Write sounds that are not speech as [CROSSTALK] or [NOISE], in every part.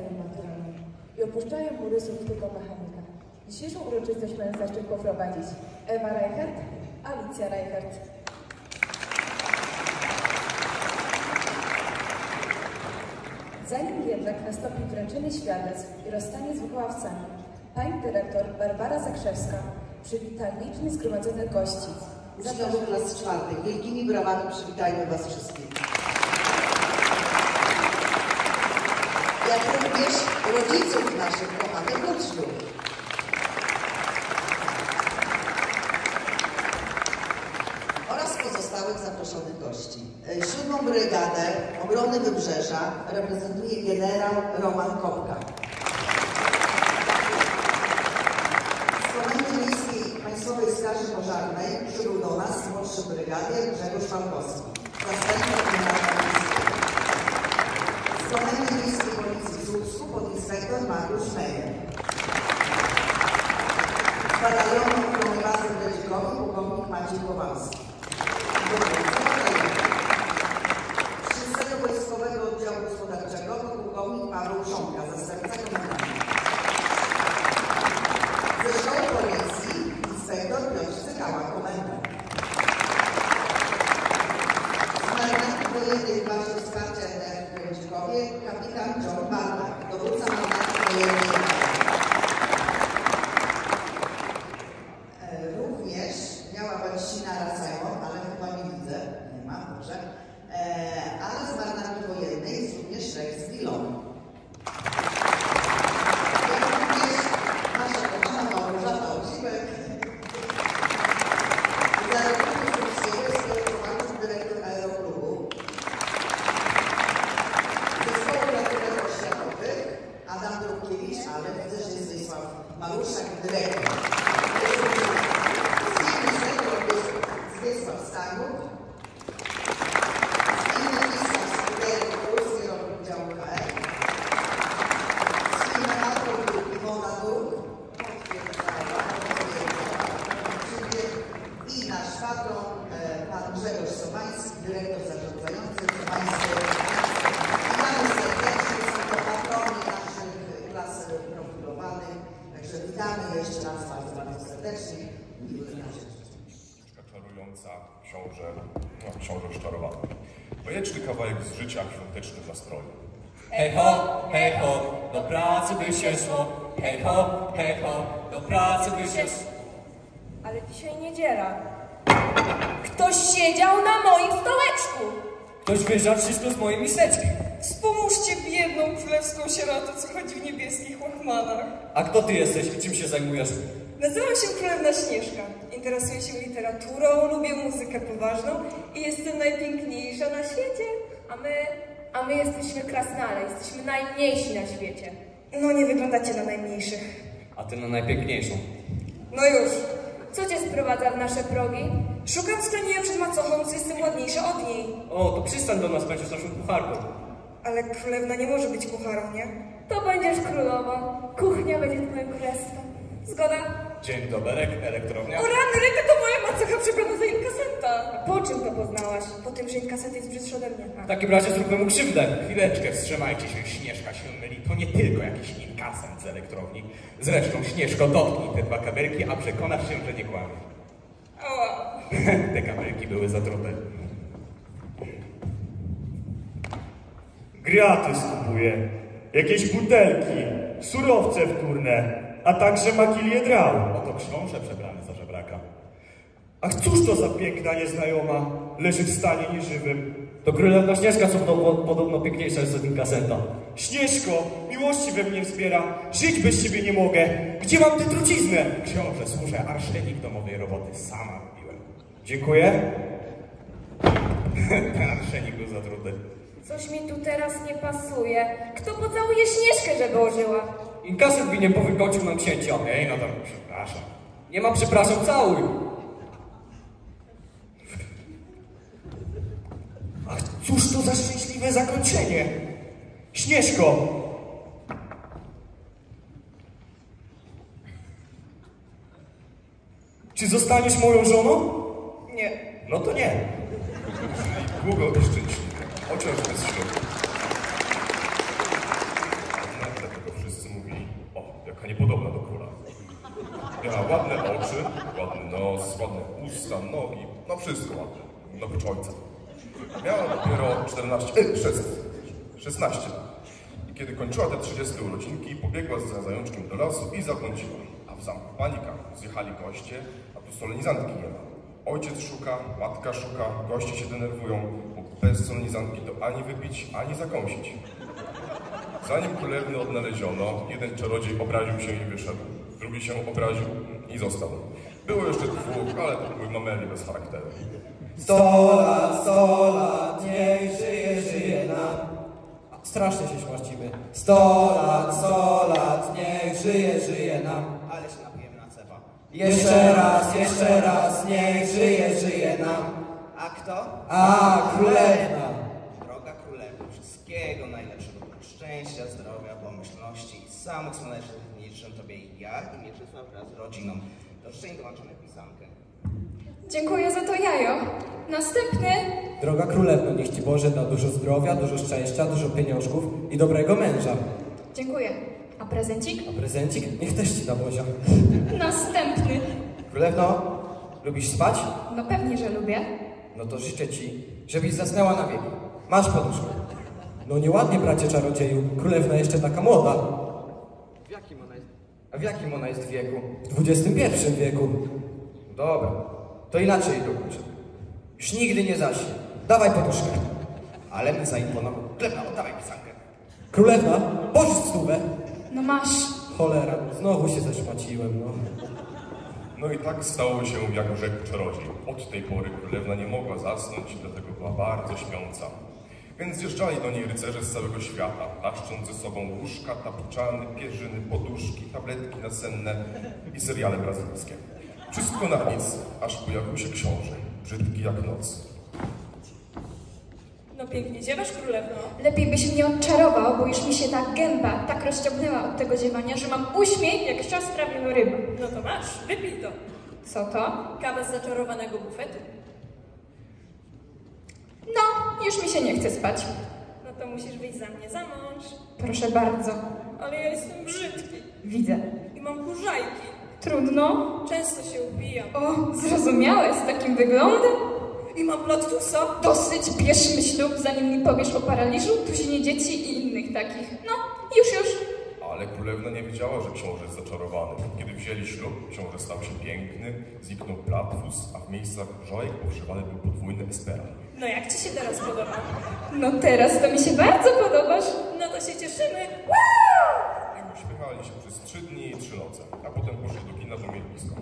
maturalny i opuszczają mury słowskiego mechanika. Dzisiejszą uroczystość mają zaszczyt poprowadzić Ewa Reichert, Alicja Reichert. Zanim jednak nastąpi wręczenie świadectw i rozstanie z wychowawcami, pani dyrektor Barbara Zakrzewska przywita licznie zgromadzonych gości. Uczniowie klas czwartych, wielkimi brawami przywitajmy Was wszystkich. Jak również rodziców naszych kochanych uczniów. Oraz pozostałych zaproszonych gości. E, Siódmą Brygadę Obrony Wybrzeża reprezentuje generał Roman Kopka. Cykała, komendant. Z marynarki wojennej w bazie wsparcia Kręcikowie kapitan John Barnak, dowódca marynarki wojennej. E, Również miała być Sinara Simon, ale chyba nie widzę, nie ma, może. E, ale z marynarki wojennej jest również Rex Dillon. Jak również nasza kochana Małgorzata Ociwek. Za rekrutu Słupskiego jest kierowany dyrektor aeroklubu. Zespołu ratowników oświatowych Adam Drukiewicz, ale widzę, że jest Wiesław Maluszak, dyrektor. Z sektor jest Wiesław Staniuk. Z innych miejscach skutery Polski kierownik działu KR. Z innowator Iwona Duk. I nasz patron, e, pan Grzegorz Sobański, dyrektor zarządzający Sobański. Witamy serdecznie, są to patroni naszych klas profilowanych. Także witamy jeszcze raz bardzo, bardzo serdecznie. Miłych nadziei. Książka czarująca, książę, no, książę szczarowany. Bajeczny kawałek z życia w świątecznym nastroju. Hej ho, hej ho, do pracy by się szło. Hej ho, hej ho, do pracy by się szło. Ale dzisiaj niedziela. Ktoś siedział na moim stołeczku. Ktoś wyżarł wszystko z mojej miseczki. Wspomóżcie biedną królewską sierotę, co chodzi w niebieskich łachmanach. A kto ty jesteś i czym się zajmujesz? Nazywam się Królewna Śnieżka. Interesuję się literaturą, lubię muzykę poważną i jestem najpiękniejsza na świecie. A my, a my jesteśmy krasnale, jesteśmy najmniejsi na świecie. No nie wyglądacie na najmniejszych. A ty na najpiękniejszą. No już. Co cię sprowadza w nasze progi? Szukam schronienia przed macochą, co jestem ładniejsza od niej. O, to przystań do nas, będziesz naszą kucharką. Ale królewna nie może być kucharą, nie? To będziesz królową. Kuchnia będzie twoim królestwem. Zgoda? Dzień doberek, elektrownia. O rany, Ryka to moja macocha przebrana za inkasenta. Po czym to poznałaś? Po tym, że inkasent jest brzydszy ode mnie. W takim razie zróbmy mu krzywdę. Chwileczkę, wstrzymajcie się, Śnieżka się myli. To nie tylko jakiś inkasent z elektrowni. Zresztą, Śnieżko, dotknij te dwa kabelki, a przekonasz się, że nie kłamie. Ała. [LAUGHS] Te kabelki były zatrute. Graty skupuję, jakieś butelki, surowce wtórne, a także makilię drał. Oto książę przebrany za żebraka. Ach, cóż to za piękna nieznajoma, leży w stanie nieżywym. To królewna Śnieżka, co podobno, podobno piękniejsza jest od inkasenta. Śnieżko, miłości we mnie wzbiera, żyć bez ciebie nie mogę. Gdzie mam tę truciznę? Książę, służę arszenik domowej roboty. Sama robiłem. Dziękuję. [LAUGHS] Ten arszenik był zatruty. Coś mi tu teraz nie pasuje. Kto pocałuje Śnieżkę, żeby ożyła? Inkasent winien powykończył nam księcia. Ej, no to przepraszam. Nie ma przepraszam, całuj. Ach, cóż to za szczęśliwe zakończenie. Śnieżko, czy zostaniesz moją żoną? Nie. No to nie. Długo i szczęśliwie, chociaż bez ślubu. No, dlatego wszyscy mówili, o, jaka niepodobna do króla. Miała ładne oczy, ładny nos, ładne usta, nogi, no wszystko ładne, no prócz ojca. Miała dopiero 14, e, 16, 16 lat. I kiedy kończyła te 30 urodzinki, pobiegła za zajączkiem do lasu i zapląciła. A w zamku panika. Zjechali goście, a tu solenizantki nie ma. Ojciec szuka, matka szuka, goście się denerwują, bez solenizantki to ani wypić, ani zakąsić. Zanim królewny odnaleziono, jeden czarodziej obraził się i wyszedł. Drugi się obraził i został. Było jeszcze dwóch, ale to były mameli bez charakteru. Sto lat, sto lat, niech żyje, żyje nam. Strasznie się śmarcimy. Sto lat, sto lat, niech żyje, żyje nam. Ale się napijemy na cepa. Jeszcze raz, jeszcze raz, niech żyje, żyje nam. A kto? A, królewna. Droga królewna, wszystkiego najlepszego. Szczęścia, zdrowia, pomyślności i samych słonecznych dni życzę Tobie i ja i Mieczysław wraz z rodziną. Do życzeń dołączamy pisankę. Dziękuję za to jajo. Następny. Droga królewno, niech Ci Boże da dużo zdrowia, dużo szczęścia, dużo pieniążków i dobrego męża. Dziękuję. A prezencik? A prezencik? Niech też Ci da Bozia. Następny. Królewno, lubisz spać? No pewnie, że lubię. No to życzę Ci, żebyś zasnęła na wieki. Masz poduszkę. No nieładnie, bracie czarodzieju. Królewna jeszcze taka młoda. W jakim ona jest? A w jakim ona jest wieku? W XXI wieku. Dobra, to inaczej dokończę. Już nigdy nie zaśnie. Dawaj poduszkę. Ale my zaimponował. Klebna, oddawaj pisankę. Królewna, pożycz stówę. No masz. Cholera, znowu się zeszmaciłem, no. No i tak stało się, jak rzekł czarodziej. Od tej pory królewna nie mogła zasnąć, dlatego była bardzo śpiąca. Więc zjeżdżali do niej rycerze z całego świata, taszcząc ze sobą łóżka, tapczany, pierzyny, poduszki, tabletki nasenne i seriale brazylijskie. Wszystko na nic, aż pojawił się książę, brzydki jak noc. Pięknie ziewasz, królewno. Lepiej byś mnie odczarował, bo już mi się ta gęba tak rozciągnęła od tego ziewania, że mam uśmiech jak siostra wieloryba. No to masz, wypij to. Co to? Kawę z zaczarowanego bufetu. No, już mi się nie chce spać. No to musisz wyjść za mnie za mąż. Proszę bardzo. Ale ja jestem brzydki Widzę. i mam kurzajki. Trudno. Często się upijam. O, zrozumiałe z takim wyglądem? I mam platusa. Dosyć, bierzmy ślub, zanim mi powiesz o paraliżu, tuzinie dzieci i innych takich. No, już, już. Ale królewna nie wiedziała, że książę jest zaczarowany. Kiedy wzięli ślub, książę stał się piękny, zniknął platfus, a w miejscach żojek używany był podwójny esperan. No jak ci się teraz podoba? No teraz to mi się bardzo podobasz. No to się cieszymy. I uśmiechali się przez trzy dni i trzy noce, a potem poszli do kina, bo mieli blisko.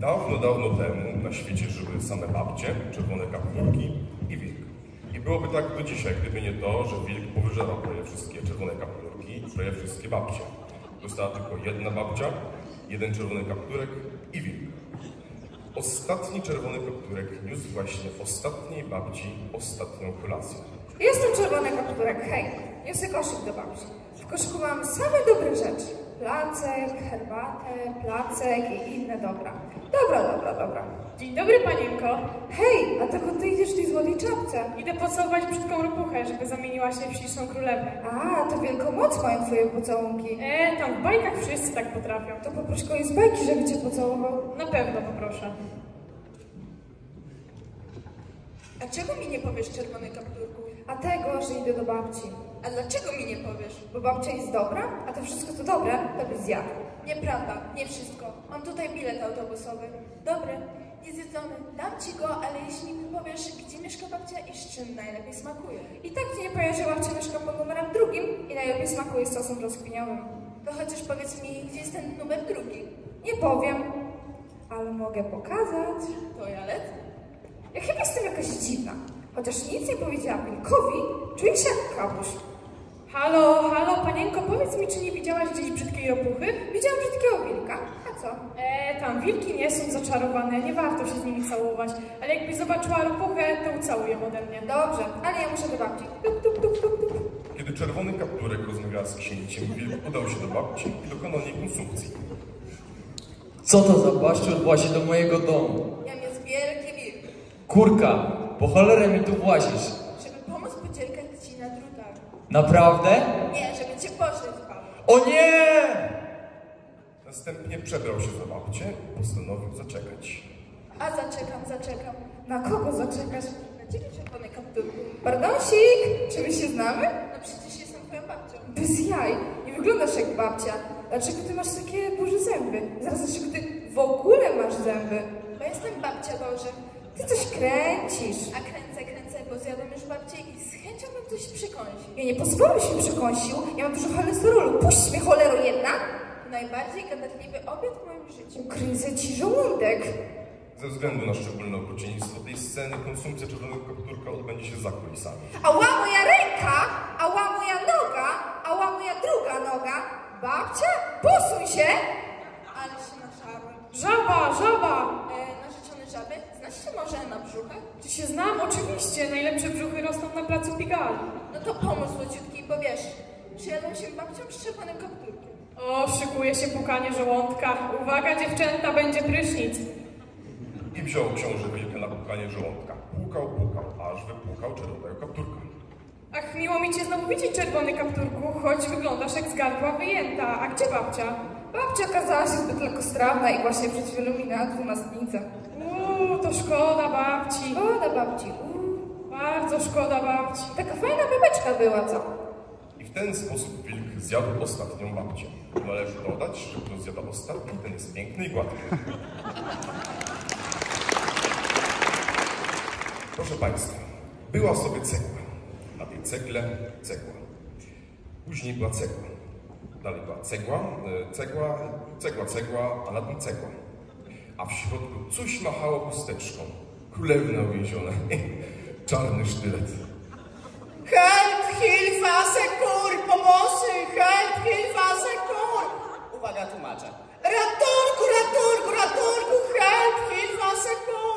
Dawno, dawno temu na świecie żyły same babcie, czerwone kapturki i wilk. I byłoby tak do dzisiaj, gdyby nie to, że wilk powyżerał prawie wszystkie czerwone kapturki i prawie wszystkie babcie. Została tylko jedna babcia, jeden czerwony kapturek i wilk. Ostatni czerwony kapturek niósł właśnie ostatniej babci ostatnią kolację. Jestem czerwony kapturek, hej. Niosę koszyk do babci. W koszyku mam same dobre rzeczy. Placek, herbatę, placek i inne dobra. Dobra, dobra, dobra. Dzień dobry, panienko. Hej, a dokąd ty idziesz w tej złotej czapce? Idę pocałować brzydką ropuchę, żeby zamieniła się w śliczną królewnę. A, to wielką moc mają twoje pocałunki. E, tam w bajkach wszyscy tak potrafią. To poproś kogoś z bajki, żeby cię pocałował. Na pewno poproszę. A czego mi nie powiesz, czerwony kapturku? A tego, że idę do babci. A dlaczego mi nie powiesz? Bo babcia jest dobra, a to wszystko co dobre, to by zjadł. Nieprawda, nie wszystko. Mam tutaj bilet autobusowy. Dobry, niezjedzony. Dam ci go, ale jeśli mi powiesz, gdzie mieszka babcia i z czym najlepiej smakuje. I tak ci nie powiem, że babcia mieszka pod numerem drugim i najlepiej smakuje sosem brzoskwiniowym. To chociaż powiedz mi, gdzie jest ten numer drugi. Nie powiem, ale mogę pokazać. To ja lecę. Ja chyba jestem jakaś dziwna. Chociaż nic nie powiedziałam wilkowi, czuję się jak kapuś. Halo, halo, panienko, powiedz mi, czy nie widziałaś gdzieś brzydkiej ropuchy? Widziałam brzydkiego wilka. A co? E, tam wilki nie są zaczarowane, nie warto się z nimi całować. Ale jakbyś zobaczyła ropuchę, to ucałuj ją ode mnie. Dobrze, ale ja muszę do babci. Tup, tup, tup, tup, tup. Kiedy czerwony kapturek rozmawiał z księciem, wilk udał się do babci i dokonał jej konsumpcji. Co to za baszczur włazi do mojego domu? Jam jest wielki wilk. Kurka, po cholerę mi tu włazisz. Naprawdę? Nie, żeby cię poszedł pan. O nie! Następnie przebrał się za babcię i postanowił zaczekać. A zaczekam, zaczekam. Na kogo zaczekasz? Na ciebie czerwony kapturku. Pardonsik, czy my się znamy? No przecież jestem twoją babcią. Bez jaj, nie wyglądasz jak babcia. Dlaczego ty masz takie duże zęby? Zaraz, dlaczego ty w ogóle masz zęby? Bo jestem babcia Boże. Ty coś kręcisz. A kręcę, kręcę, bo zjadłam już babcię i z chęcią bym coś przykąsił. Ja nie pozwolę, byś mi przekąsił. Ja mam dużo cholesterolu. Puść mnie, cholero jedna. Najbardziej gadatliwy obiad w moim życiu. Ukryzę ci żołądek. Ze względu na szczególne okrucieństwo tej sceny, konsumpcja czerwonego kapturka odbędzie się za kulisami. Ała moja ręka, ała moja noga, ała moja druga noga. Babcia, posuń się. Ale się nażarłem. Żaba, żaba! E, znasz się może na brzuchach? Czy się znam? Oczywiście. Najlepsze brzuchy rosną na placu Pigalle. No to pomóż złociutki i powiesz. Przyjadłam się babcią z czerwonym kapturkiem. O, szykuje się pukanie żołądka. Uwaga, dziewczęta, będzie prysznic. I wziął książę wilkę na pukanie żołądka. Pukał, pukał, aż wypłukał czerwonego kapturka. Ach, miło mi cię znowu widzieć, czerwony kapturku, choć wyglądasz jak z gardła wyjęta. A gdzie babcia? Babcia okazała się zbyt lekkostrawna i właśnie przed chwilą minęła dwunastnica. Uuu, to szkoda babci. Szkoda babci. Uuu. Bardzo szkoda babci. Taka fajna babeczka była, co? I w ten sposób wilk zjadł ostatnią babcię. Należy dodać, że kto zjada ostatni, ten jest piękny i gładki. Proszę Państwa, była sobie cegła. Na tej cegle cegła. Później była cegła. Dalej była cegła, e, cegła, cegła, cegła, a na tym cegła. A w środku coś machało chusteczką. Królewna uwięziona. [LAUGHS] Czarny sztylet. Help, Hilfa, Sekur, pomocy! Help, Hilfa, Sekur! Uwaga, tłumaczę. Ratunku, ratunku, ratunku! Help, Hilfa, Sekur!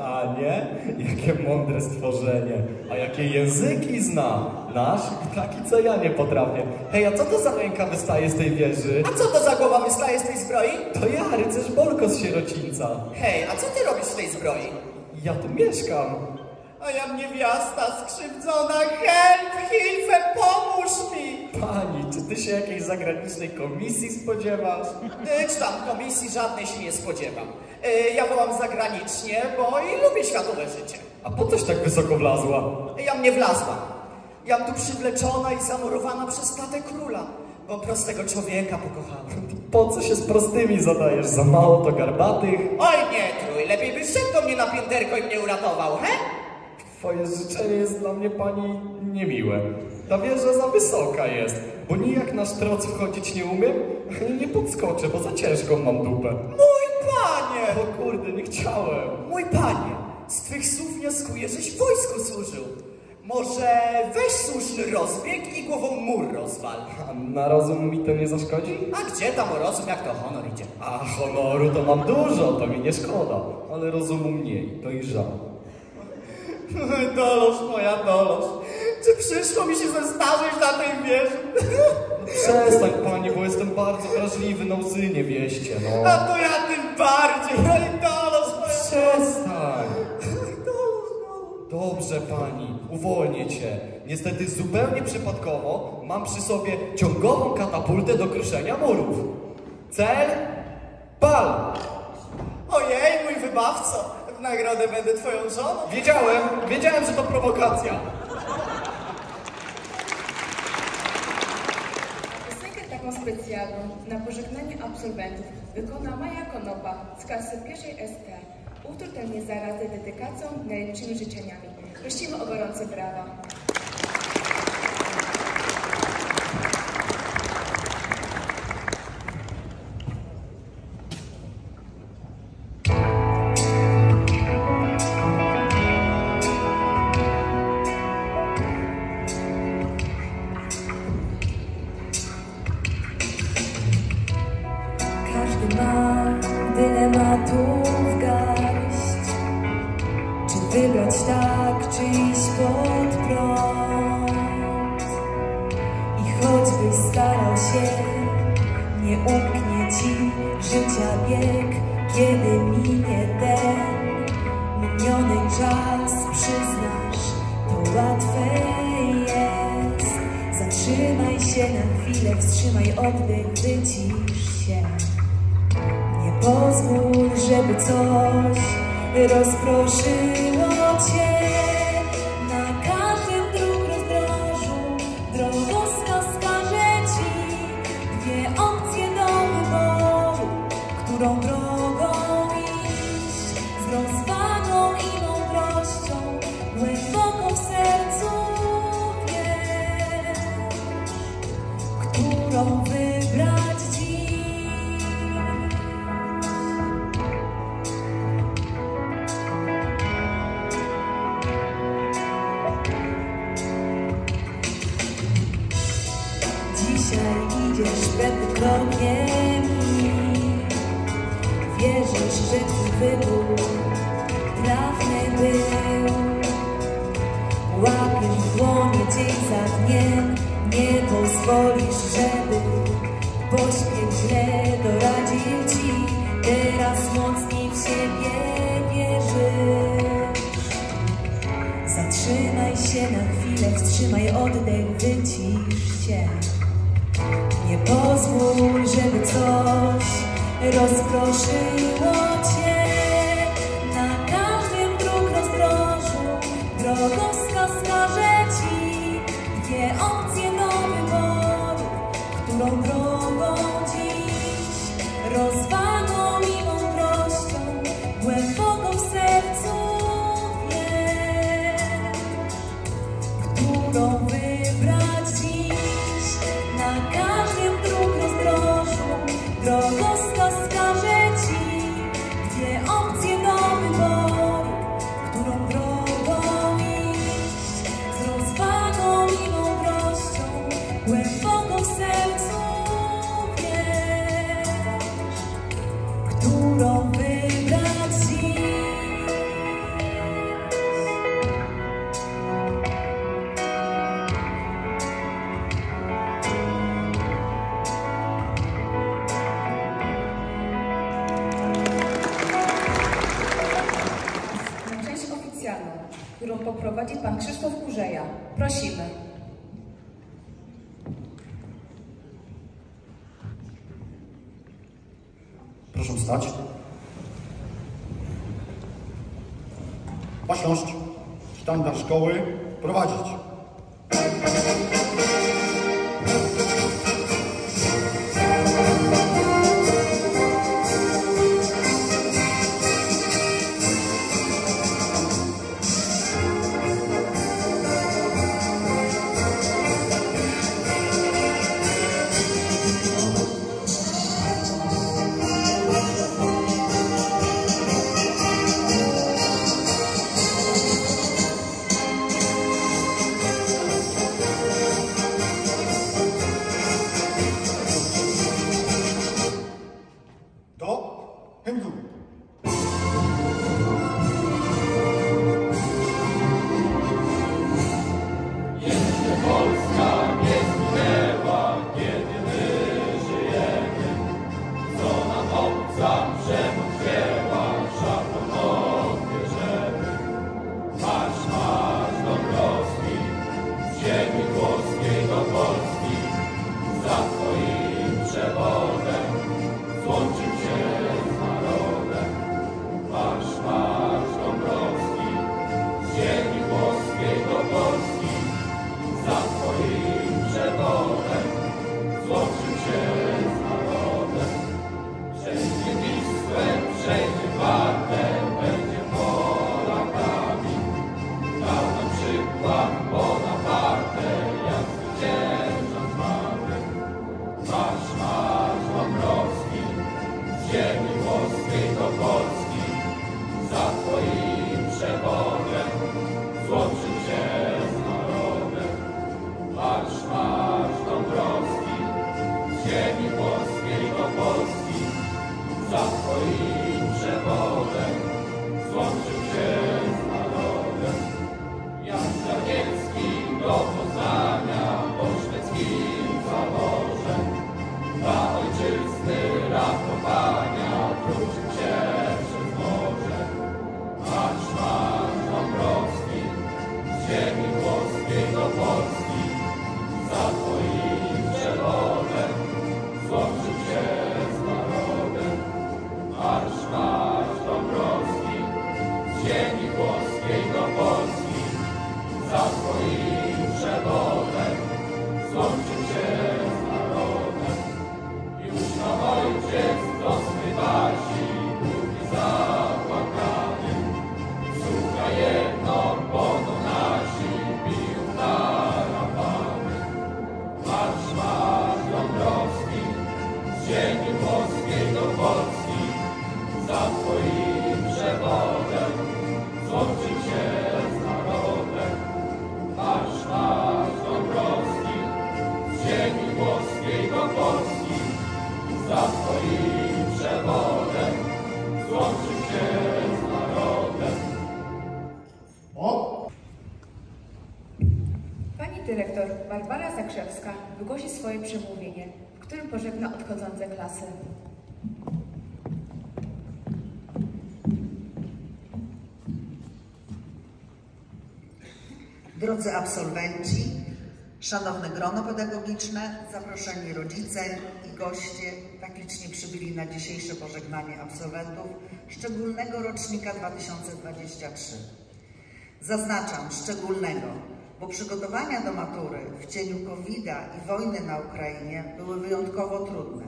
A nie? Jakie mądre stworzenie. A jakie języki zna. Nasz taki, co ja nie potrafię. Hej, a co to za ręka wystaje z tej wieży? A co to za głowa wystaje z tej zbroi? To ja, rycerz Bolko z Sierocińca. Hej, a co ty robisz w tej zbroi? Ja tu mieszkam. A ja niewiasta skrzywdzona. Help, Hilfe, pomóż mi! Pani, czy ty się jakiejś zagranicznej komisji spodziewasz? E, Czy tam komisji żadnej się nie spodziewam. E, Ja wołam zagranicznie, bo i lubię światowe życie. A po coś tak wysoko wlazła? Ja mnie wlazła. Jam tu przywleczona i zamurowana przez tatę króla, bo prostego człowieka pokochałem. Po co się z prostymi zadajesz? Za mało to garbatych? Oj nie trój, lepiej byś szedł do mnie na pięterko i mnie uratował, he? Twoje życzenie jest dla mnie, pani, niemiłe. Ta wieża za wysoka jest, bo nijak na sztroc wchodzić nie umiem, nie podskoczę, bo za ciężką mam dupę. Mój panie! O kurde, nie chciałem. Mój panie, z twych słów wnioskuję, żeś w wojsku służył. Może weź słuszny rozbieg i głową mur rozwal. A na rozum mi to nie zaszkodzi? A gdzie tam o rozum, jak to honor idzie? A honoru to mam dużo, to mi nie szkoda, ale rozumu mniej, to i żal. [LAUGHS] Doloż moja, doloż. Czy przyszło mi się zestarzyć na tej wieży? Przestań pani, bo jestem bardzo wrażliwy na łzy, nie wieście, no. A to ja tym bardziej. Ej, doloż moja. Przestań. [LAUGHS] Dobrze pani, uwolnię cię. Niestety zupełnie przypadkowo mam przy sobie ciągową katapultę do kruszenia murów. Cel? Pal! Ojej, mój wybawco. Nagrodę będę twoją żoną. Wiedziałem, wiedziałem, że to prowokacja. Piosenkę taką specjalną na pożegnanie absolwentów wykona Maja Konopa z klasy pierwszej ST. Utwór ten jest zarazem dedykacją i najlepszymi życzeniami. Prosimy o gorące brawa. źle doradzi ci, teraz mocniej w siebie wierzy. Zatrzymaj się na chwilę, wstrzymaj oddech, wycisz się. Nie pozwól, żeby coś rozproszyło cię. discovery swoje przemówienie, w którym pożegna odchodzące klasy. Drodzy absolwenci, szanowne grono pedagogiczne, zaproszeni rodzice i goście tak licznie przybyli na dzisiejsze pożegnanie absolwentów szczególnego rocznika 2023. Zaznaczam szczególnego, bo przygotowania do matury w cieniu covid i wojny na Ukrainie były wyjątkowo trudne.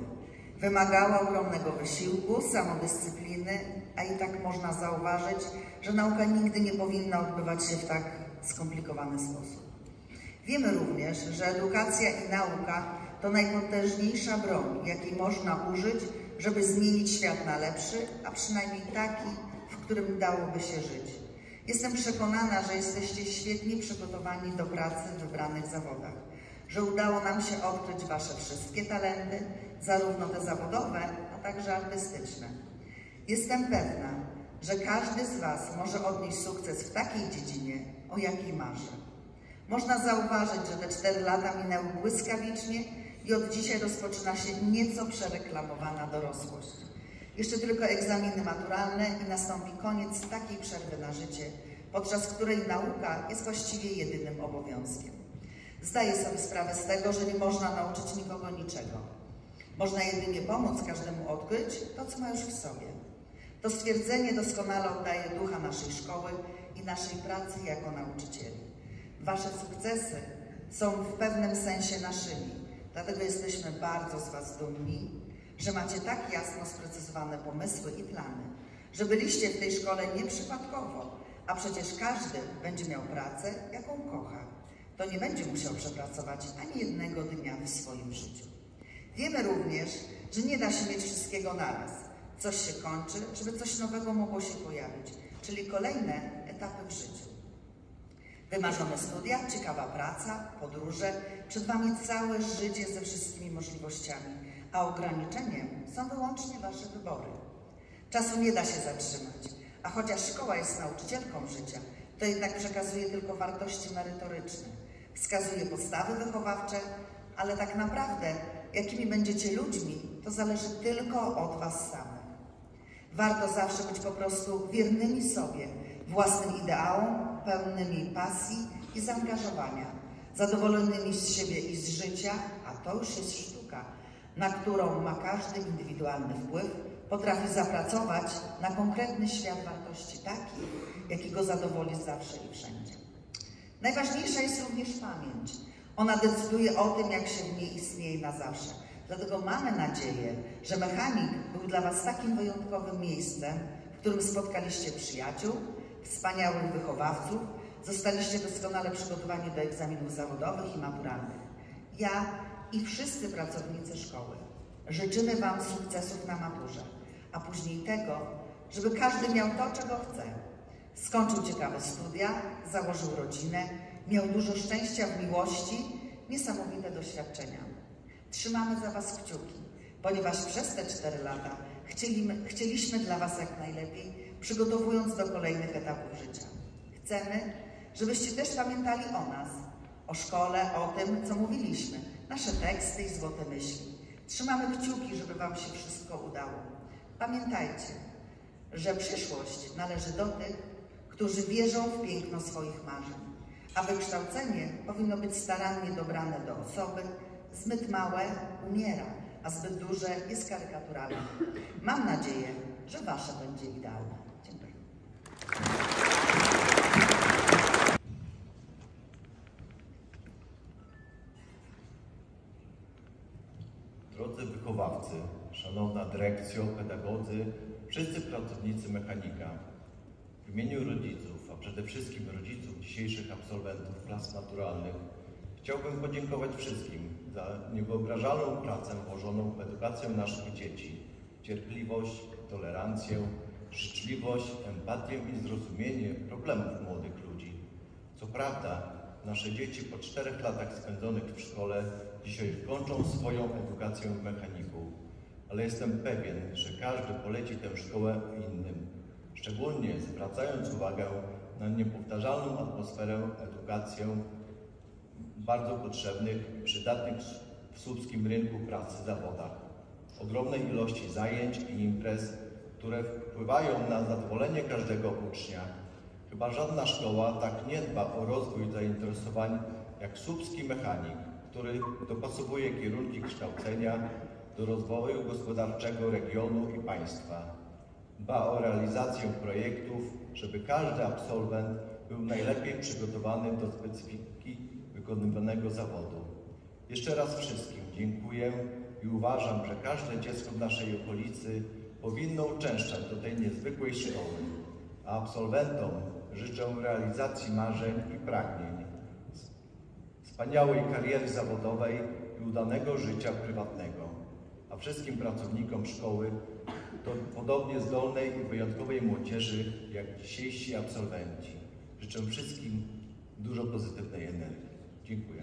Wymagały ogromnego wysiłku, samodyscypliny, a i tak można zauważyć, że nauka nigdy nie powinna odbywać się w tak skomplikowany sposób. Wiemy również, że edukacja i nauka to najpotężniejsza broń, jakiej można użyć, żeby zmienić świat na lepszy, a przynajmniej taki, w którym dałoby się żyć. Jestem przekonana, że jesteście świetnie przygotowani do pracy w wybranych zawodach, że udało nam się odkryć Wasze wszystkie talenty, zarówno te zawodowe, a także artystyczne. Jestem pewna, że każdy z Was może odnieść sukces w takiej dziedzinie, o jakiej marzy. Można zauważyć, że te cztery lata minęły błyskawicznie i od dzisiaj rozpoczyna się nieco przereklamowana dorosłość. Jeszcze tylko egzaminy maturalne i nastąpi koniec takiej przerwy na życie, podczas której nauka jest właściwie jedynym obowiązkiem. Zdaję sobie sprawę z tego, że nie można nauczyć nikogo niczego. Można jedynie pomóc każdemu odkryć to, co ma już w sobie. To stwierdzenie doskonale oddaje ducha naszej szkoły i naszej pracy jako nauczycieli. Wasze sukcesy są w pewnym sensie naszymi, dlatego jesteśmy bardzo z Was dumni, że macie tak jasno sprecyzowane pomysły i plany, że byliście w tej szkole nieprzypadkowo, a przecież każdy będzie miał pracę, jaką kocha. To nie będzie musiał przepracować ani jednego dnia w swoim życiu. Wiemy również, że nie da się mieć wszystkiego naraz. Coś się kończy, żeby coś nowego mogło się pojawić, czyli kolejne etapy w życiu. Wymarzone studia, ciekawa praca, podróże, przed Wami całe życie ze wszystkimi możliwościami, a ograniczeniem są wyłącznie Wasze wybory. Czasu nie da się zatrzymać, a chociaż szkoła jest nauczycielką życia, to jednak przekazuje tylko wartości merytoryczne, wskazuje podstawy wychowawcze, ale tak naprawdę, jakimi będziecie ludźmi, to zależy tylko od Was samych. Warto zawsze być po prostu wiernymi sobie, własnym ideałom, pełnymi pasji i zaangażowania, zadowolonymi z siebie i z życia, a to już jest sztuka, na którą ma każdy indywidualny wpływ, potrafi zapracować na konkretny świat wartości taki, jaki go zadowoli zawsze i wszędzie. Najważniejsza jest również pamięć. Ona decyduje o tym, jak się w niej istnieje na zawsze. Dlatego mamy nadzieję, że mechanik był dla Was takim wyjątkowym miejscem, w którym spotkaliście przyjaciół, wspaniałych wychowawców, zostaliście doskonale przygotowani do egzaminów zawodowych i maturalnych. Ja i wszyscy pracownicy szkoły życzymy Wam sukcesów na maturze, a później tego, żeby każdy miał to, czego chce. Skończył ciekawe studia, założył rodzinę, miał dużo szczęścia w miłości, niesamowite doświadczenia. Trzymamy za Was kciuki, ponieważ przez te cztery lata chcieliśmy, chcieliśmy dla Was jak najlepiej, przygotowując do kolejnych etapów życia. Chcemy, żebyście też pamiętali o nas, o szkole, o tym, co mówiliśmy, nasze teksty i złote myśli. Trzymamy kciuki, żeby Wam się wszystko udało. Pamiętajcie, że przyszłość należy do tych, którzy wierzą w piękno swoich marzeń, a wykształcenie powinno być starannie dobrane do osoby, zbyt małe umiera, a zbyt duże jest karykaturalne. Mam nadzieję, że Wasze będzie idealne. Dziękuję. Drodzy wychowawcy, szanowna dyrekcjo, pedagodzy, wszyscy pracownicy mechanika, w imieniu rodziców, a przede wszystkim rodziców dzisiejszych absolwentów klas naturalnych, chciałbym podziękować wszystkim za niewyobrażalną pracę włożoną w edukację naszych dzieci, cierpliwość, tolerancję, życzliwość, empatię i zrozumienie problemów młodych ludzi. Co prawda, nasze dzieci po czterech latach spędzonych w szkole dzisiaj kończą swoją edukację w mechaniku, ale jestem pewien, że każdy poleci tę szkołę innym, szczególnie zwracając uwagę na niepowtarzalną atmosferę, edukację bardzo potrzebnych i przydatnych w słupskim rynku pracy zawodach. Ogromnej ilości zajęć i imprez, które wpływają na zadowolenie każdego ucznia. Chyba żadna szkoła tak nie dba o rozwój zainteresowań jak słupski mechanik, który dopasowuje kierunki kształcenia do rozwoju gospodarczego regionu i państwa. Dba o realizację projektów, żeby każdy absolwent był najlepiej przygotowany do specyfiki wykonywanego zawodu. Jeszcze raz wszystkim dziękuję i uważam, że każde dziecko w naszej okolicy powinno uczęszczać do tej niezwykłej szkoły, a absolwentom życzę realizacji marzeń i pragnień, wspaniałej kariery zawodowej i udanego życia prywatnego, a wszystkim pracownikom szkoły to podobnie zdolnej i wyjątkowej młodzieży jak dzisiejsi absolwenci. Życzę wszystkim dużo pozytywnej energii. Dziękuję.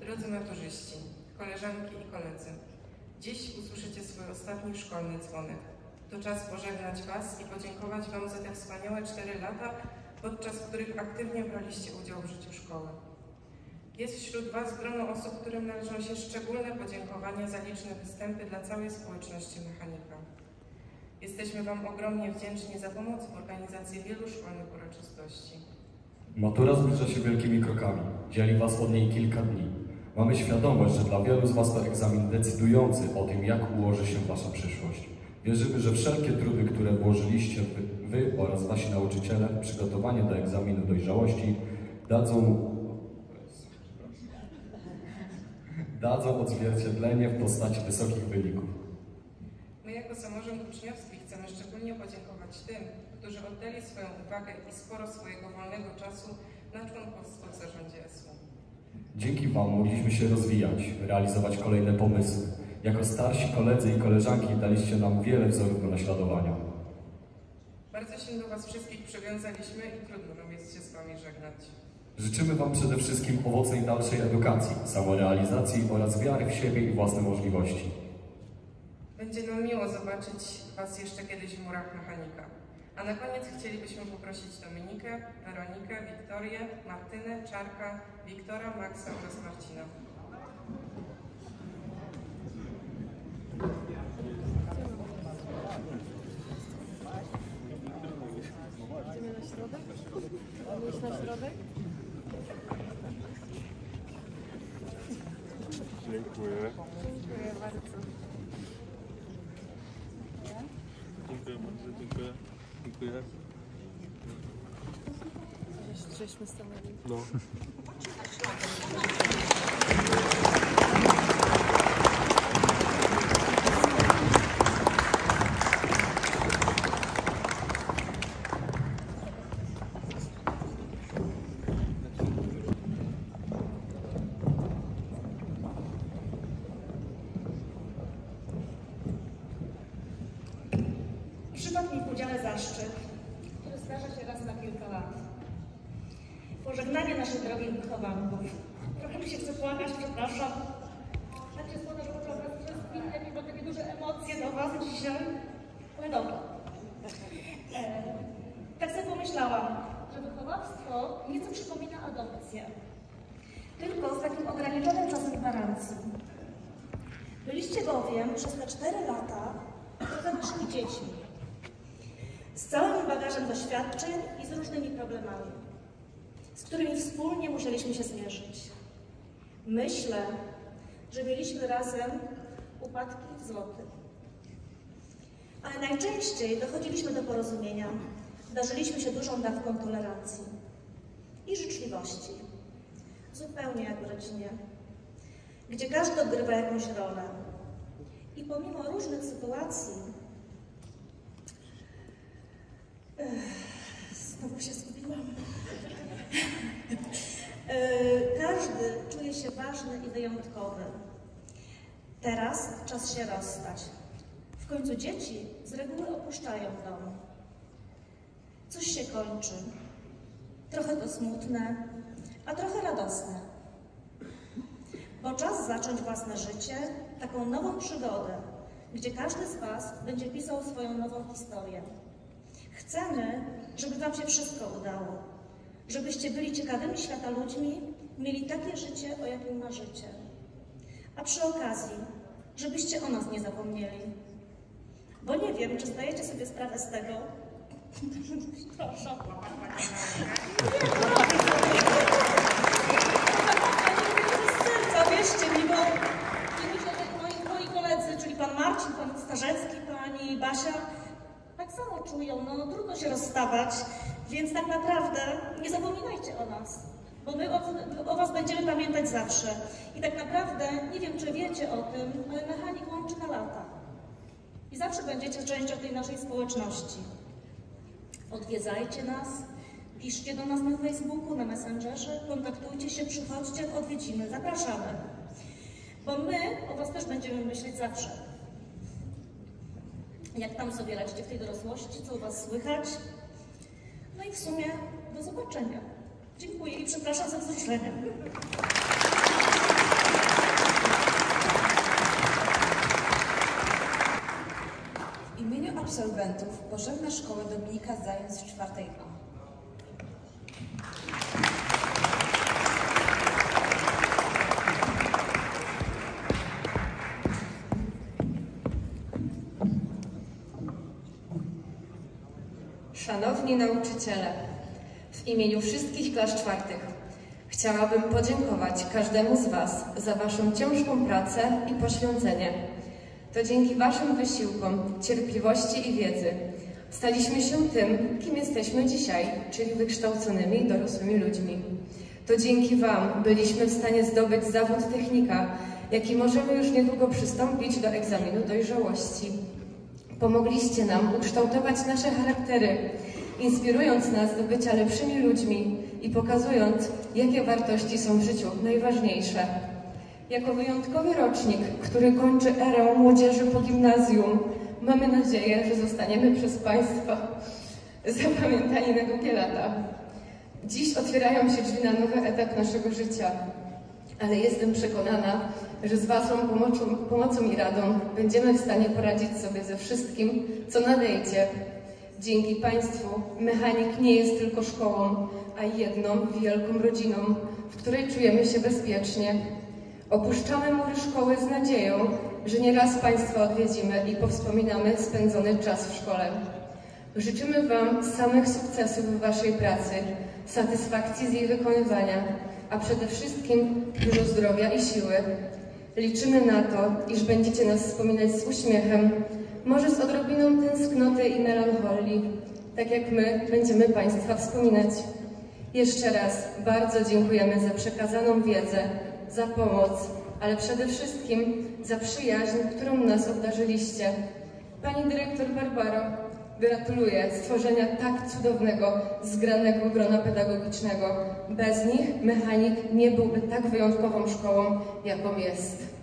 Drodzy maturzyści, koleżanki i koledzy, dziś usłyszycie swój ostatni szkolny dzwonek. To czas pożegnać Was i podziękować Wam za te wspaniałe cztery lata, podczas których aktywnie braliście udział w życiu szkoły. Jest wśród Was grono osób, którym należą się szczególne podziękowania za liczne występy dla całej społeczności mechanika. Jesteśmy Wam ogromnie wdzięczni za pomoc w organizacji wielu szkolnych uroczystości. Matura zbliża się wielkimi krokami. Dzieli Was od niej kilka dni. Mamy świadomość, że dla wielu z Was to egzamin decydujący o tym, jak ułoży się Wasza przyszłość. Wierzymy, że wszelkie trudy, które włożyliście wy, oraz Wasi nauczyciele w przygotowanie do egzaminu dojrzałości dadzą, dadzą odzwierciedlenie w postaci wysokich wyników. My jako samorząd uczniowski chcemy szczególnie podziękować tym, którzy oddali swoją uwagę i sporo swojego wolnego czasu na członkostwo w zarządzie SU. Dzięki Wam mogliśmy się rozwijać, realizować kolejne pomysły. Jako starsi koledzy i koleżanki daliście nam wiele wzorów do naśladowania. Bardzo się do Was wszystkich przywiązaliśmy i trudno nam jest się z Wami żegnać. Życzymy Wam przede wszystkim owocnej dalszej edukacji, samorealizacji oraz wiary w siebie i własne możliwości. Będzie nam miło zobaczyć Was jeszcze kiedyś w murach mechanika. A na koniec chcielibyśmy poprosić Dominikę, Weronikę, Wiktorię, Martynę, Czarka, Wiktora, Maxa oraz Marcina. Na środek? Dziękuję. Dziękuję bardzo. Dziękuję bardzo, dziękuję. Dziękuję. Żeśmy stanęli. No. [LAUGHS] Przypadł mi w udziale zaszczyt, który zdarza się raz na kilka lat. Pożegnanie naszych drogich wychowanków. Trochę mi się chce płakać, przepraszam. Tak się składa, że muszę was wszystkich, jakie mam takie duże emocje do was dzisiaj. Ale dobra. E, tak sobie pomyślałam, że wychowawstwo nieco przypomina adopcję. Tylko z takim ograniczonym czasem gwarancji. Byliście bowiem przez te cztery lata trochę naszymi dziećmi. Z całym bagażem doświadczeń i z różnymi problemami, z którymi wspólnie musieliśmy się zmierzyć. Myślę, że mieliśmy razem upadki i wzloty. Ale najczęściej dochodziliśmy do porozumienia, darzyliśmy się dużą dawką tolerancji i życzliwości. Zupełnie jak w rodzinie, gdzie każdy odgrywa jakąś rolę. I pomimo różnych sytuacji, Ech, Znowu się zgubiłam. E, Każdy czuje się ważny i wyjątkowy. Teraz czas się rozstać. W końcu dzieci z reguły opuszczają dom. Coś się kończy. Trochę to smutne, a trochę radosne. Bo czas zacząć własne życie, taką nową przygodę, gdzie każdy z Was będzie pisał swoją nową historię. Chcemy, żeby Wam się wszystko udało. Żebyście byli ciekawymi świata ludźmi, mieli takie życie, o jakim marzycie. A przy okazji, żebyście o nas nie zapomnieli. Bo nie wiem, czy zdajecie sobie sprawę z tego. Proszę. wierzcie mi, bo moi, moi koledzy, czyli pan Marcin, pan Starzecki, pani Basia, tak samo czują, no trudno się rozstawać, więc tak naprawdę nie zapominajcie o nas, bo my o, o was będziemy pamiętać zawsze. I tak naprawdę, nie wiem czy wiecie o tym, ale mechanik łączy na lata. I zawsze będziecie częścią tej naszej społeczności. Odwiedzajcie nas, piszcie do nas na Facebooku, na Messengerze, kontaktujcie się, przychodźcie, odwiedzimy, zapraszamy. Bo my o Was też będziemy myśleć zawsze. Jak tam sobie radzicie w tej dorosłości, co u Was słychać? I w sumie do zobaczenia. Dziękuję i przepraszam za wzruszenie. W imieniu absolwentów pożegna Szkołę Dominika zajęć z czwartej A. Szanowni nauczyciele, w imieniu wszystkich klas czwartych chciałabym podziękować każdemu z Was za Waszą ciężką pracę i poświęcenie. To dzięki Waszym wysiłkom, cierpliwości i wiedzy staliśmy się tym, kim jesteśmy dzisiaj, czyli wykształconymi dorosłymi ludźmi. To dzięki Wam byliśmy w stanie zdobyć zawód technika, jaki możemy już niedługo przystąpić do egzaminu dojrzałości. Pomogliście nam ukształtować nasze charaktery, inspirując nas do bycia lepszymi ludźmi i pokazując, jakie wartości są w życiu najważniejsze. Jako wyjątkowy rocznik, który kończy erę młodzieży po gimnazjum, mamy nadzieję, że zostaniemy przez Państwa [LAUGHS] zapamiętani na długie lata. Dziś otwierają się drzwi na nowy etap naszego życia, ale jestem przekonana, że z Waszą pomocą, pomocą i radą będziemy w stanie poradzić sobie ze wszystkim, co nadejdzie. Dzięki Państwu mechanik nie jest tylko szkołą, a jedną wielką rodziną, w której czujemy się bezpiecznie. Opuszczamy mury szkoły z nadzieją, że nieraz Państwa odwiedzimy i powspominamy spędzony czas w szkole. Życzymy Wam samych sukcesów w Waszej pracy, satysfakcji z jej wykonywania, a przede wszystkim dużo zdrowia i siły. Liczymy na to, iż będziecie nas wspominać z uśmiechem, może z odrobiną tęsknoty i melancholii, tak jak my będziemy Państwa wspominać. Jeszcze raz bardzo dziękujemy za przekazaną wiedzę, za pomoc, ale przede wszystkim za przyjaźń, którą nas obdarzyliście. Pani dyrektor Barbaro, gratuluję stworzenia tak cudownego, zgranego grona pedagogicznego. Bez nich mechanik nie byłby tak wyjątkową szkołą, jaką jest.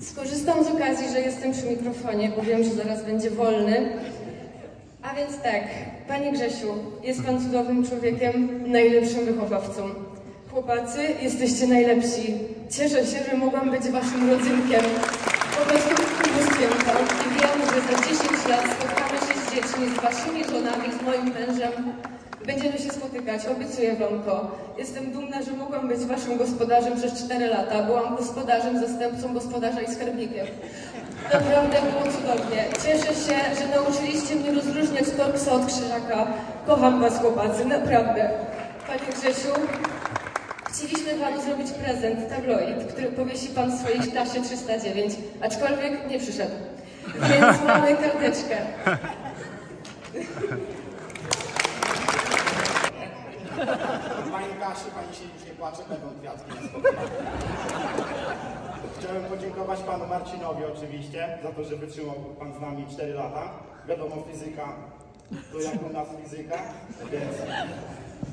Skorzystam z okazji, że jestem przy mikrofonie, bo wiem, że zaraz będzie wolny. A więc tak, Panie Grzesiu, jest Pan cudownym człowiekiem, najlepszym wychowawcą. Chłopacy, jesteście najlepsi. Cieszę się, że mogłam być Waszym rodzynkiem. Prostu święto i wiem, że za 10 lat spotkamy się z dziećmi, z Waszymi żonami, z moim mężem. Będziemy się spotykać, obiecuję Wam to. Jestem dumna, że mogłam być Waszym gospodarzem przez 4 lata. Byłam gospodarzem, zastępcą gospodarza i skarbnikiem. Naprawdę było cudownie. Cieszę się, że nauczyliście mnie rozróżniać korpsa od krzyżaka. Kocham Was, chłopacy, naprawdę. Panie Grzesiu, chcieliśmy Panu zrobić prezent, tabloid, który powiesi Pan w swojej klasie 309, aczkolwiek nie przyszedł. Więc mamy karteczkę. Pani Kasiu, pani się już nie płacze, będą kwiatki na spotkaniu. Chciałem podziękować panu Marcinowi oczywiście za to, że wytrzymał pan z nami 4 lata. Wiadomo, fizyka to jak u nas fizyka, więc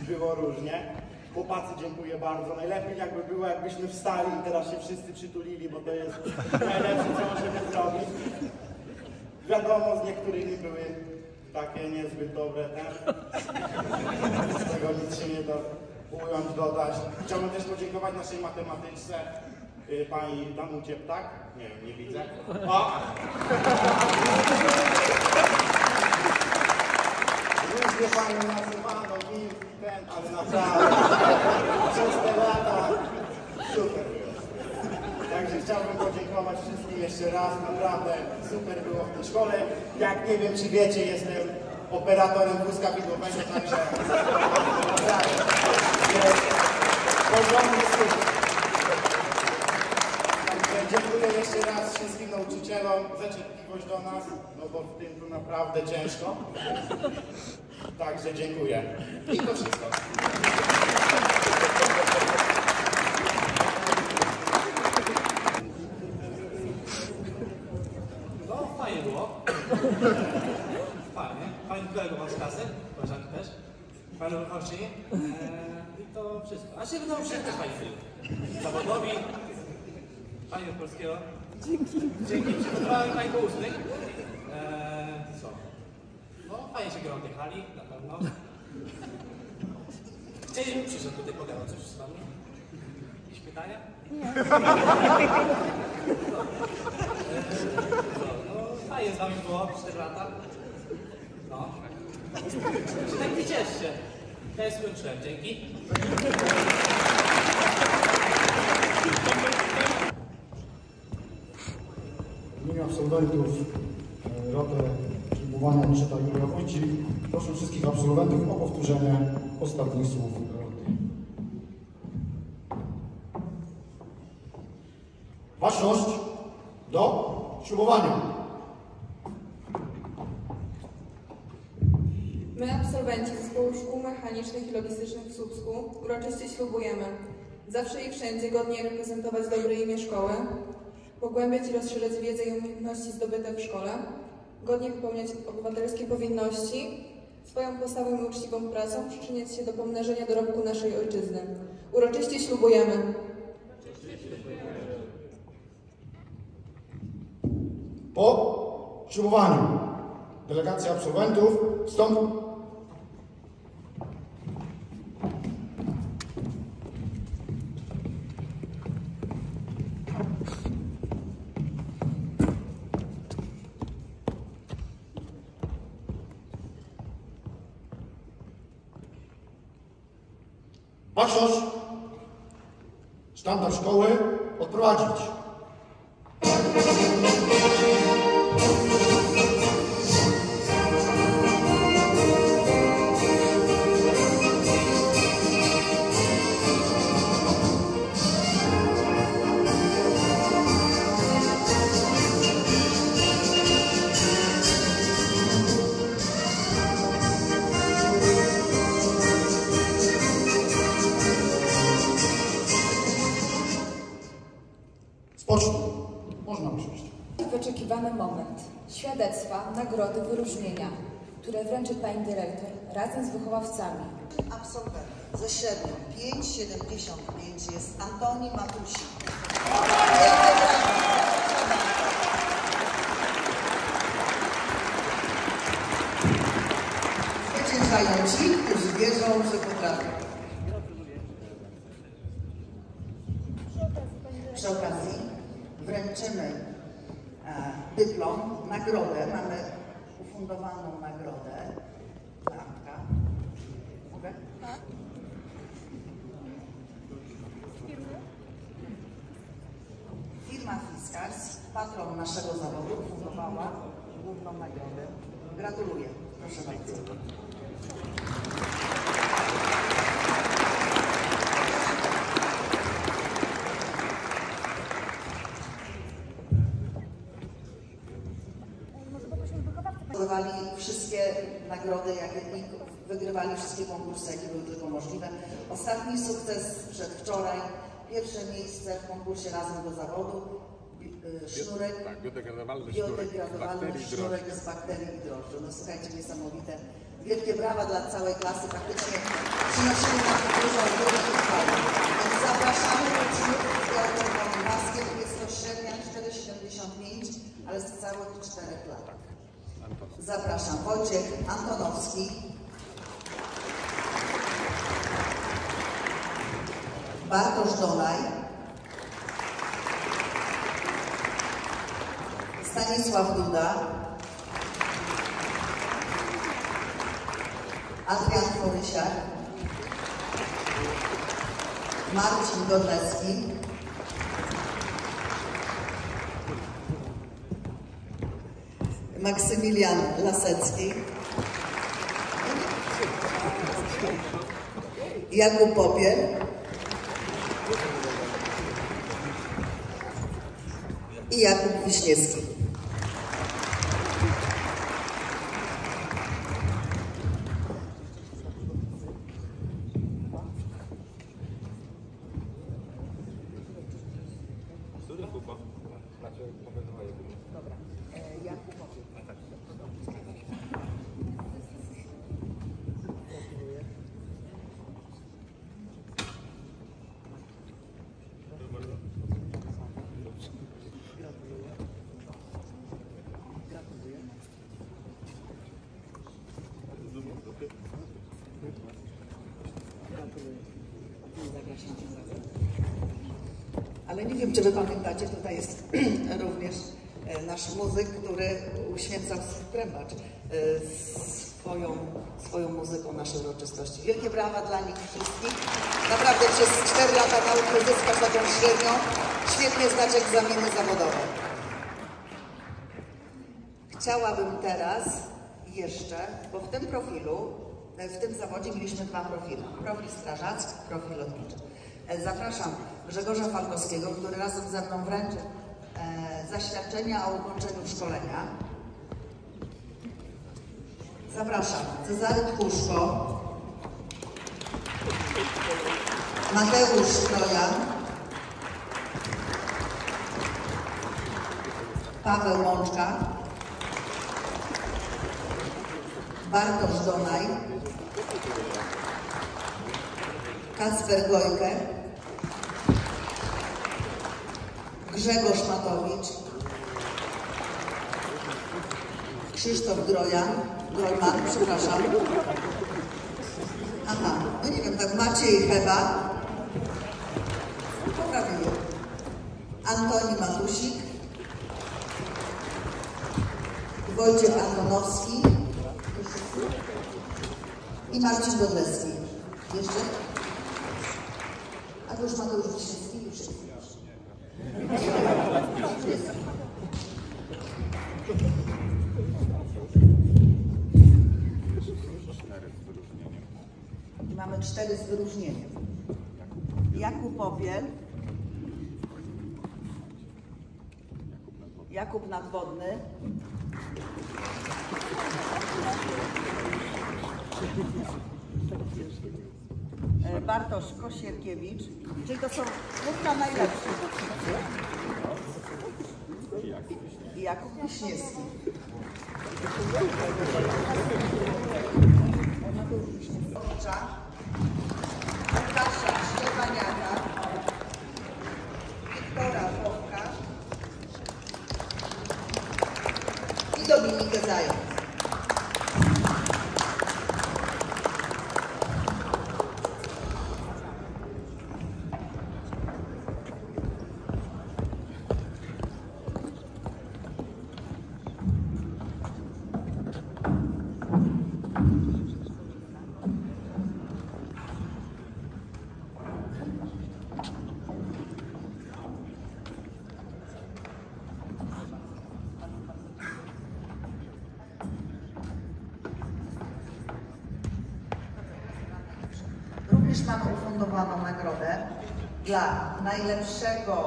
było różnie. Chłopacy, dziękuję bardzo. Najlepiej jakby było, jakbyśmy wstali i teraz się wszyscy przytulili, bo to jest najlepsze, co możemy zrobić. Wiadomo, z niektórymi były takie niezbyt dobre. Z tego nic się nie da ująć, dodać. Chciałbym też podziękować naszej matematyczce, y, pani Danucie Ptak. Nie wiem, nie widzę. O! Różnie panią nazywano, Wilk i ten, ale naprawdę przez te lata super było. Także chciałbym podziękować wszystkim jeszcze raz, naprawdę super było w tej szkole. Jak nie wiem czy wiecie, jestem operatorem wózka widłowego, także jest porządny. Także raz wszystkim nauczycielom za cierpliwość do nas, no bo w tym tu naprawdę ciężko. Także dziękuję. I to wszystko. No, fajnie było. Fajnie. Fajny kolegów mam z klasy, koleżanki też. Fajne wychowawczyni. Eee, I to wszystko. A się wydało się też fajnie byli. Zawodowi. Fajnie polskiego. Dzięki. Dzięki. Przygotowałem fajny ustny. Eee, co? No, fajnie się grało w tej hali, na pewno. Chcieliśmy przyszedł tutaj pogadać coś z wami. Jakieś pytania? Nie. No, fajnie z wami było 4 lata. No. Się tak nie cieszcie. Ja skończyłem, dzięki. Imieniu absolwentów e, Rady Ślubowania Niczyta Julia Wójcik proszę wszystkich absolwentów o powtórzenie ostatnich słów Rady. Ważność do ślubowania. My, absolwenci Zespołu Szkół Mechanicznych i Logistycznych w Słupsku, uroczyście ślubujemy zawsze i wszędzie godnie reprezentować dobre imię szkoły, pogłębiać i rozszerzać wiedzę i umiejętności zdobyte w szkole, godnie wypełniać obywatelskie powinności, swoją postawą i uczciwą pracą przyczyniać się do pomnażenia dorobku naszej ojczyzny. Uroczyście ślubujemy. Po ślubowaniu delegacja absolwentów stąd Baczność sztandar szkoły odprowadzić. Absolwent ze średnią 5,75 jest Antoni Matusik. Zwyciężają ci, którzy wierzą, że potrafią. Przy okazji wręczymy e, dyplom, nagrodę. Mamy ufundowaną nagrodę? Firma Fiskars, patron naszego zawodu, ufundowała główną nagrodę. Gratuluję. Proszę bardzo. Wszystkie nagrody, jakie wygrywali wszystkie konkursy, jakie były tylko możliwe. Ostatni sukces przedwczoraj, pierwsze miejsce w konkursie Razem do Zawodu, y, sznurek, Tak, biodegradowalny sznurek z biodegradowalny bakterii sznurek z bakterii i drożdżu. No słuchajcie, niesamowite. Wielkie brawa dla całej klasy, faktycznie przynosili nam dużo, dużo chwały. Więc zapraszamy do z białym paskiem, jest to średnia 4,75, ale z całych 4 lat. Zapraszam Wojciech Antonowski. Bartosz Donaj, Stanisław Duda, Adrian Forysiak, Marcin Godlecki, Maksymilian Lasecki, Jakub Popiel, Jakub Wiśniewski. Nie wiem, czy wy pamiętacie, tutaj jest [CLEARS THROAT] również e, nasz muzyk, który uświęcał trębacz e, swoją, swoją muzyką naszej uroczystości. Wielkie brawa dla nich wszystkich. Naprawdę przez 4 lata nauki uzyskać taką średnią, świetnie zdać egzaminy zawodowe. Chciałabym teraz jeszcze, bo w tym profilu, e, w tym zawodzie mieliśmy dwa profile. Profil strażacki, profil lotniczy. Zapraszam Grzegorza Falkowskiego, który razem ze mną wręczy e, zaświadczenia o ukończeniu szkolenia. Zapraszam. Cezary Tchórzko, Mateusz Trojan, Paweł Mączka, Bartosz Donaj, Kacper Gojkę, Grzegorz Matowicz, Krzysztof Grojan, Grojman, przepraszam. Aha, no nie wiem, tak Maciej Heba, poprawiłem. Antoni Matusik, Wojciech Antonowski i Marcin Godleski. Jeszcze? A to już Wiśniewski już. I mamy cztery z wyróżnieniem. Jakub Popiel, Jakub Nadwodny, e, Bartosz Kosierkiewicz, czyli to są mówka najlepszy. I Jakub Wiśniewski. Łukasza najlepszego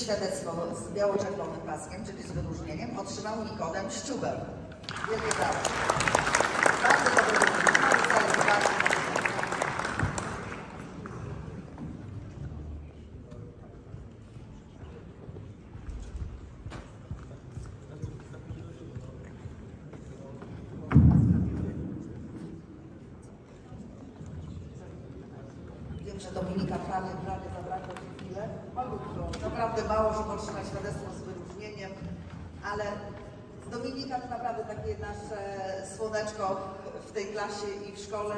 świadectwo z biało-czerwonym paskiem, czyli z wyróżnieniem, otrzymał Nikodem Szczubel. Wielkie. Bardzo dobry wynik. Bardzo zobaczmy. Wiem, że Dominika prawie, prawie zabrakło ci chwilę. Malutko. Naprawdę mało, żeby otrzymać świadectwo z wyróżnieniem, ale Dominika to naprawdę takie nasze w tej klasie i w szkole.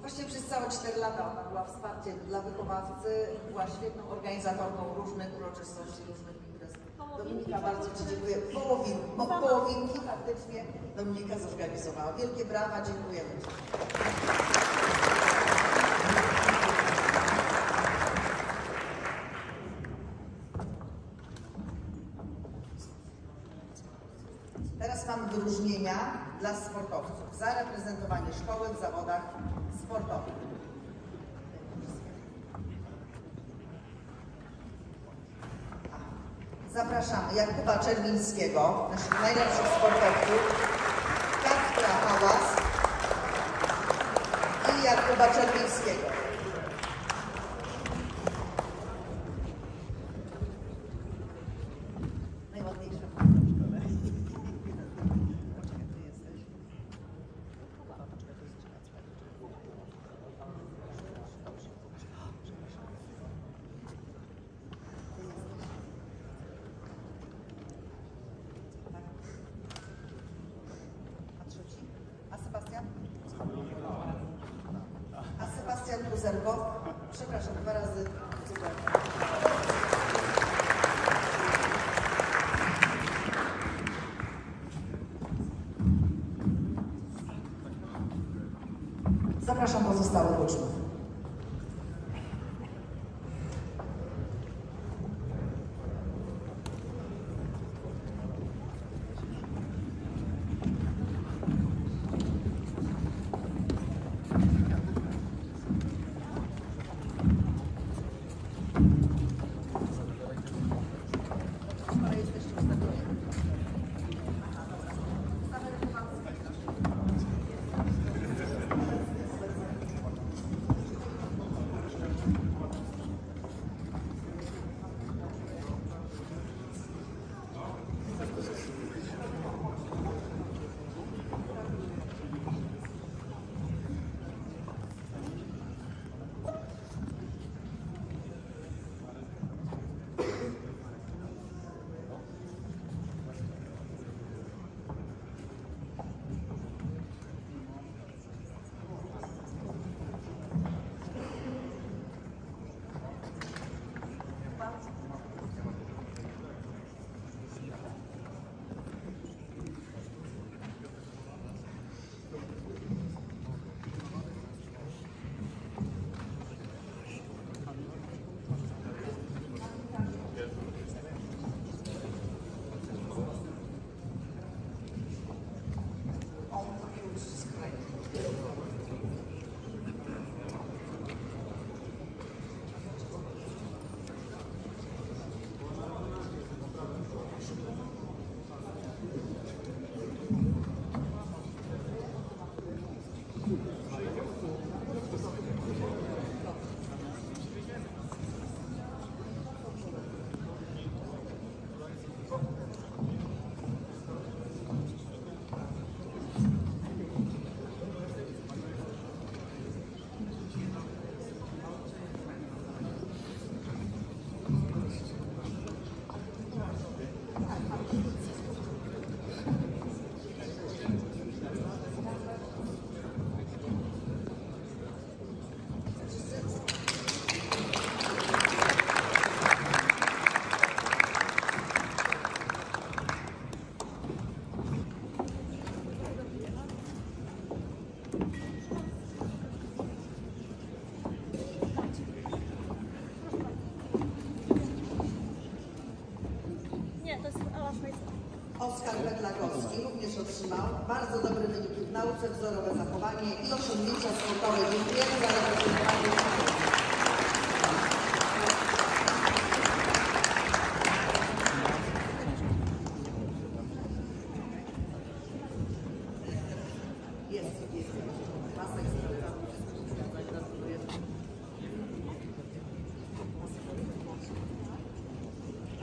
Właściwie przez całe 4 lata ona była wsparciem dla wychowawcy, była świetną organizatorką różnych uroczystości, różnych imprez. Dominika, bardzo Ci dziękuję. Połowin, po, połowinki faktycznie Dominika zorganizowała. Wielkie brawa, dziękujemy Ci. Teraz mam wyróżnienia dla sportowców za reprezentowanie szkoły w zawodach sportowych. Zapraszamy Jakuba Czerwińskiego, naszych najlepszych sportowców, Kacpra Hałas i Jakuba Czerwińskiego. Najładniejsza A trzeci? A Sebastian? A Sebastian Kuzerko? Przepraszam, dwa razy. Super. Zapraszam pozostałych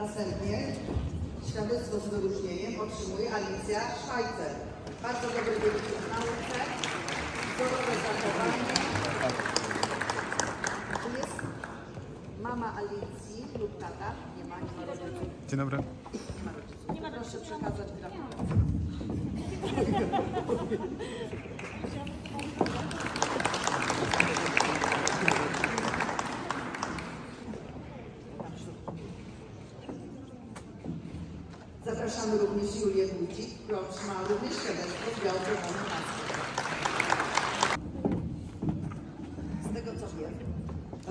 Następnie świadectwo z wyróżnieniem otrzymuje Alicja Szwajcer. Bardzo dobry wynik w nauce, wzorowe zachowanie. Tu jest mama Alicji lub tata, nie ma, nie ma rodziców. Dzień dobry. Nie ma Proszę przekazać gratulacje. Zapraszamy również Julię Wójcik, która otrzymała również świadectwo z biało-czerwonym paskiem. Z tego co wiem,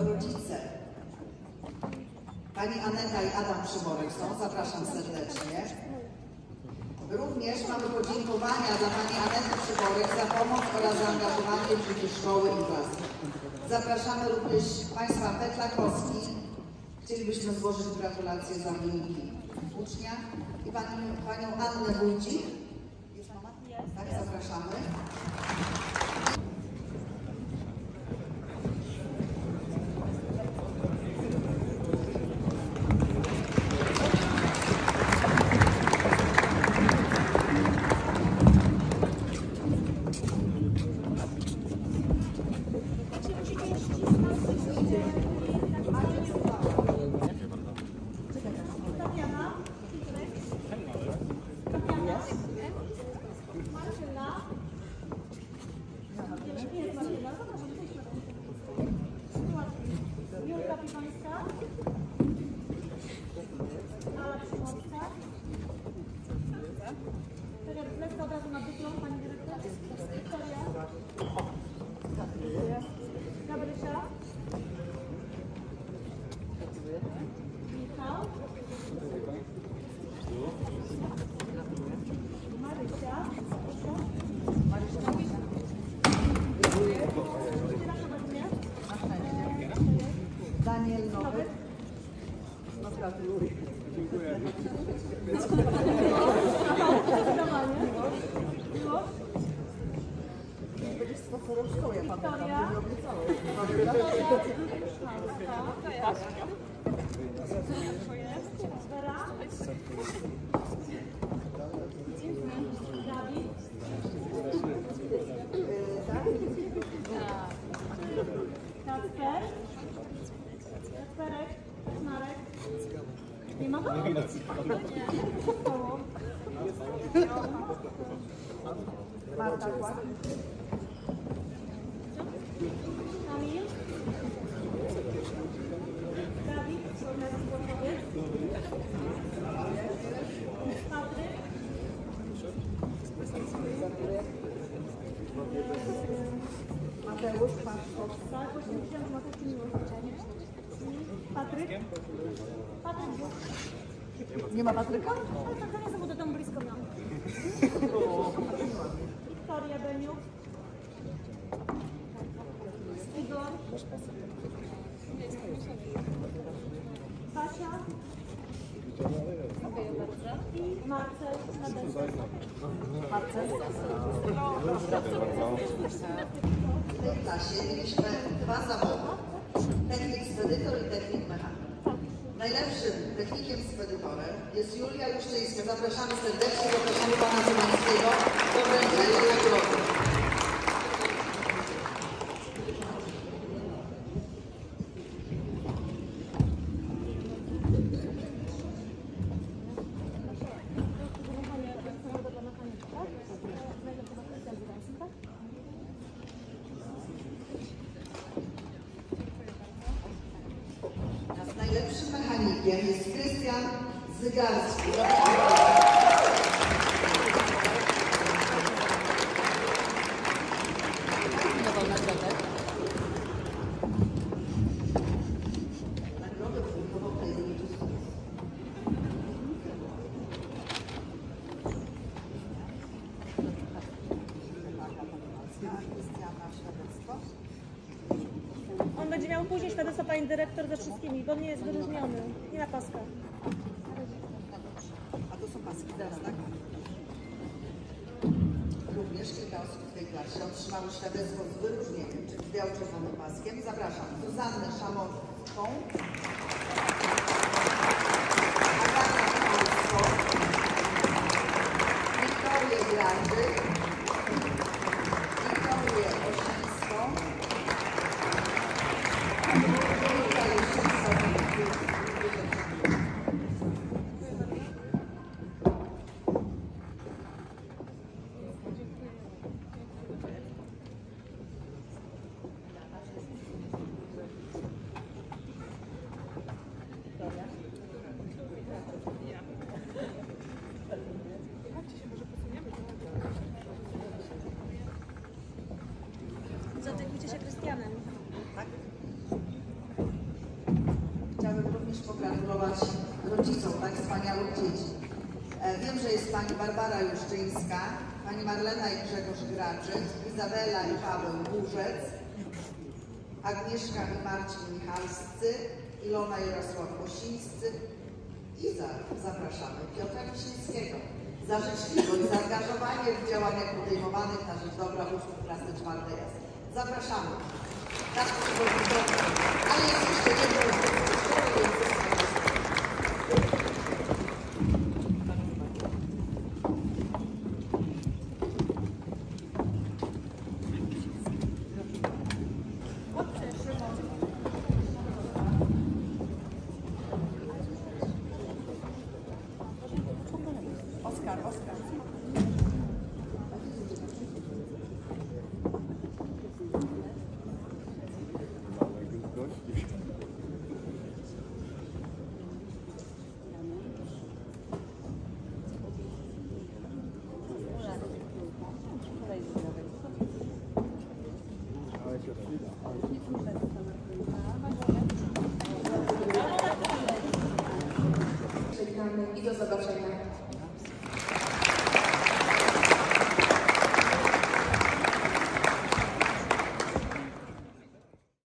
rodzice Pani Aneta i Adam Przymorek są, zapraszam serdecznie. Również mamy podziękowania dla Pani Anety Przymorek za pomoc oraz zaangażowanie w życie szkoły i klasy. Zapraszamy również Państwa Petlakowski. Chcielibyśmy złożyć gratulacje za wyniki ucznia i pani, Panią Annę. Jest mama? Tak, zapraszamy. Nie ma Patryka? Ale tak nie są do domu blisko miał. Wiktoria Beniuk. Igor. Kasia. I Marcel. Marcel. W tej klasie mieliśmy dwa zawody. Technik spedytor i technik mechanik. Najlepszym technikiem spedytorem jest Julia Juszczyńska. Zapraszamy serdecznie, zapraszamy pana Cymańskiego do wręczenia nagrody. Nas najlepszym mechanikiem jest Krystian Zygarski. Nagrodę wzrokową tej uroczystości. Krystiana świadectwo. On będzie miał później świadectwo pani dyrektor ze wszystkimi, bo nie jest wyróżniony. Nie na paska. A to są paski teraz, tak? Również kilka osób w tej klasie otrzymało świadectwo z wyróżnieniem, czyli z biało-czerwonym paskiem. Zapraszam. Zuzannę Szamowską, wspaniałych dzieci. E, Wiem, że jest pani Barbara Juszczyńska, pani Marlena i Grzegorz Graczyk, Izabela i Paweł Burzec, Agnieszka i Marcin Michalscy, Ilona Jarosław Osińscy i za, zapraszamy Piotra Wiśniewskiego za życzliwość, zaangażowanie w działaniach podejmowanych na rzecz dobra uczniów klasy czwartej S. Zapraszamy. Tak. Ale jest jeszcze jedno